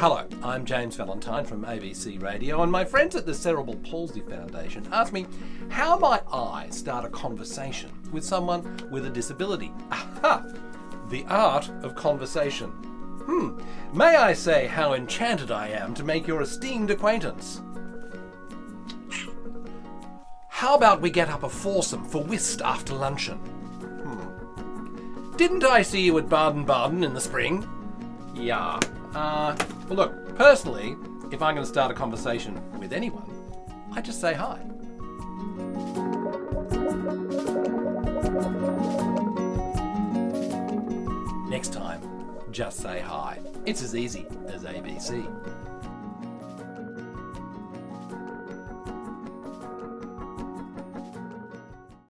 Hello, I'm James Valentine from ABC Radio, and my friends at the Cerebral Palsy Foundation asked me how might I start a conversation with someone with a disability? Aha! The art of conversation. Hmm. May I say how enchanted I am to make your esteemed acquaintance? How about we get up a foursome for whist after luncheon? Hmm. Didn't I see you at Baden-Baden in the spring? Yeah. Uh, well, look, personally, if I'm going to start a conversation with anyone, I just say hi. Next time, just say hi. It's as easy as ABC.